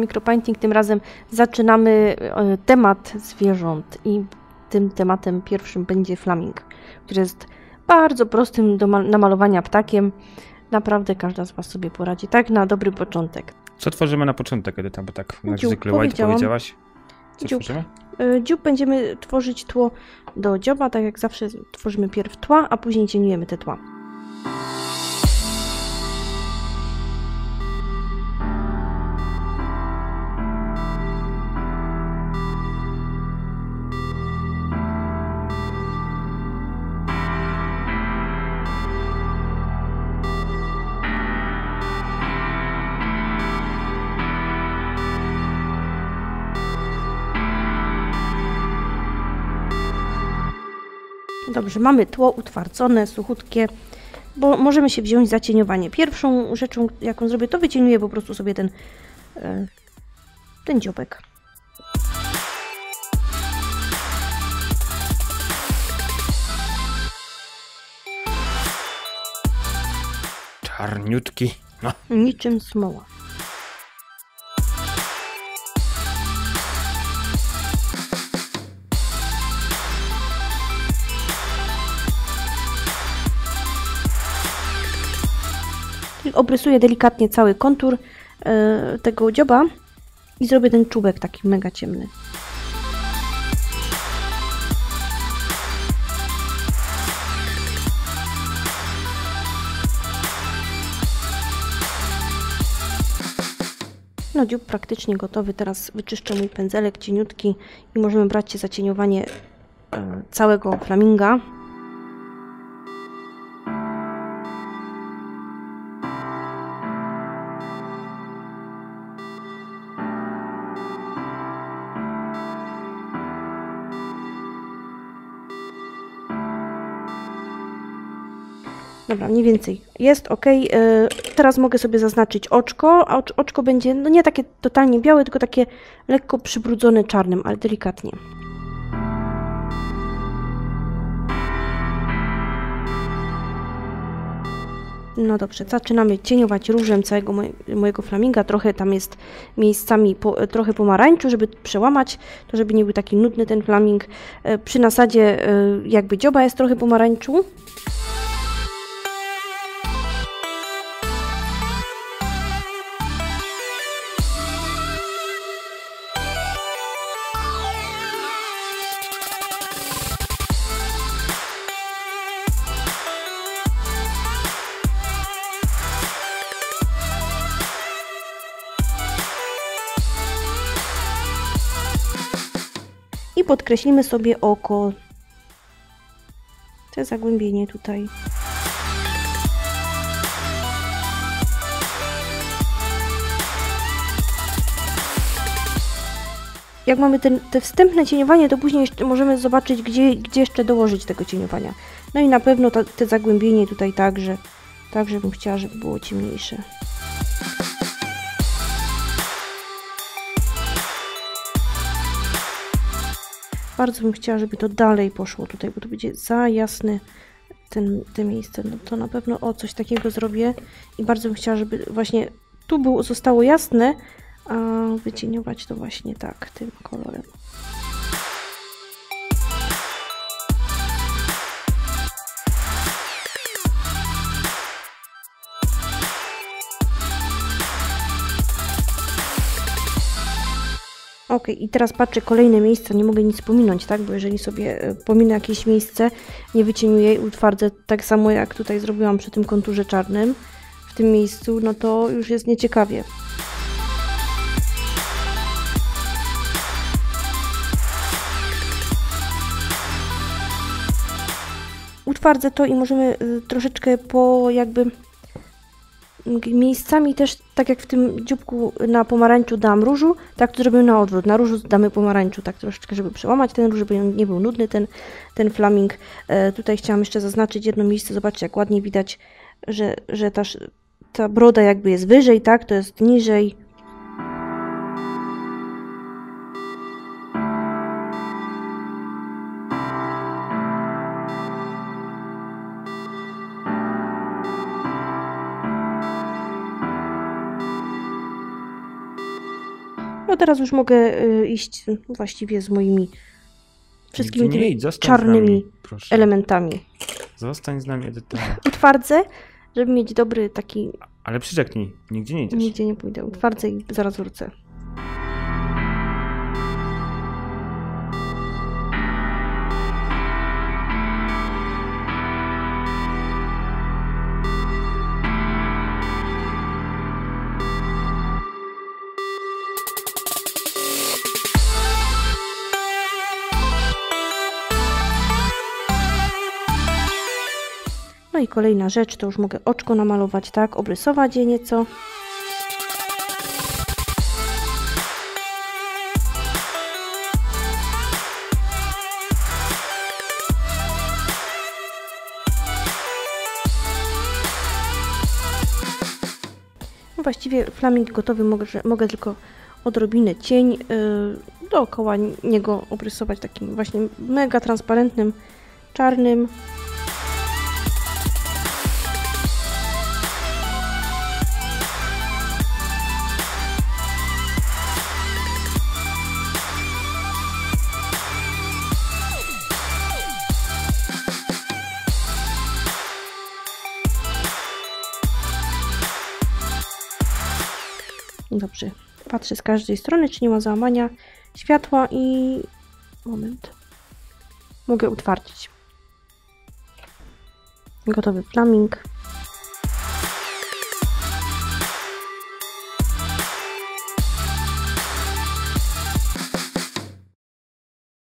Micropainting tym razem zaczynamy e, temat zwierząt i tym tematem pierwszym będzie flaming, który jest bardzo prostym do namalowania ptakiem. Naprawdę każda z Was sobie poradzi. Tak na dobry początek. Co tworzymy na początek, Edyta? Bo tak jak Dziób, zwykle white powiedziałaś. Co Dziób. tworzymy? E, Dziób będziemy tworzyć tło do dzioba, tak jak zawsze tworzymy pierw tła, a później cieniujemy te tła. Dobrze, mamy tło utwardzone, suchutkie, bo możemy się wziąć za cieniowanie. Pierwszą rzeczą, jaką zrobię, to wycieniuję po prostu sobie ten, e, ten dziobek. Czarniutki. No, Niczym smoła. Obrysuję delikatnie cały kontur e, tego dzioba i zrobię ten czubek taki mega ciemny. No dziób praktycznie gotowy. Teraz wyczyszczę mój pędzelek cieniutki i możemy brać się za cieniowanie e, całego flaminga. Dobra, mniej więcej jest ok. Teraz mogę sobie zaznaczyć oczko, a ocz- oczko będzie no nie takie totalnie białe, tylko takie lekko przybrudzone czarnym, ale delikatnie. No dobrze, zaczynamy cieniować różem całego moj, mojego flaminga. Trochę tam jest miejscami po, trochę pomarańczu, żeby przełamać, to żeby nie był taki nudny ten flaming. E, Przy nasadzie e, jakby dzioba jest trochę pomarańczu. I podkreślimy sobie oko. Te zagłębienie tutaj. Jak mamy ten, te wstępne cieniowanie, to później możemy zobaczyć, gdzie, gdzie jeszcze dołożyć tego cieniowania. No i na pewno ta, te zagłębienie tutaj także, także bym chciała, żeby było ciemniejsze. Bardzo bym chciała, żeby to dalej poszło tutaj, bo to będzie za jasne ten, te miejsce. No to na pewno o coś takiego zrobię i bardzo bym chciała, żeby właśnie tu było, zostało jasne, a wycieniować to właśnie tak, tym kolorem. Ok, i teraz patrzę kolejne miejsca, nie mogę nic pominąć, tak? Bo jeżeli sobie e, pominę jakieś miejsce, nie wycieniuję i utwardzę tak samo jak tutaj zrobiłam przy tym konturze czarnym w tym miejscu, no to już jest nieciekawie. Utwardzę to i możemy y, troszeczkę po jakby miejscami też, tak jak w tym dzióbku na pomarańczu dam różu, tak to zrobimy na odwrót. Na różu damy pomarańczu, tak troszeczkę, żeby przełamać ten róż, żeby nie był nudny ten, ten flaming. E, tutaj chciałam jeszcze zaznaczyć jedno miejsce, zobaczcie jak ładnie widać, że, że ta, ta broda jakby jest wyżej, tak, to jest niżej. No teraz już mogę y, iść właściwie z moimi wszystkimi tymi czarnymi nami, elementami. Zostań z nami, Edyta. Utwardzę, żeby mieć dobry taki... Ale przyrzeknij, nigdzie nie idziesz. Nigdzie nie pójdę. Utwardzę i zaraz wrócę. I kolejna rzecz, to już mogę oczko namalować, tak? Obrysować je nieco. No właściwie flaming gotowy, mogę, mogę tylko odrobinę cień yy, dookoła niego obrysować takim właśnie mega transparentnym, czarnym. Dobrze. Patrzę z każdej strony, czy nie ma załamania światła i... Moment. Mogę utwardzić. Gotowy flaming.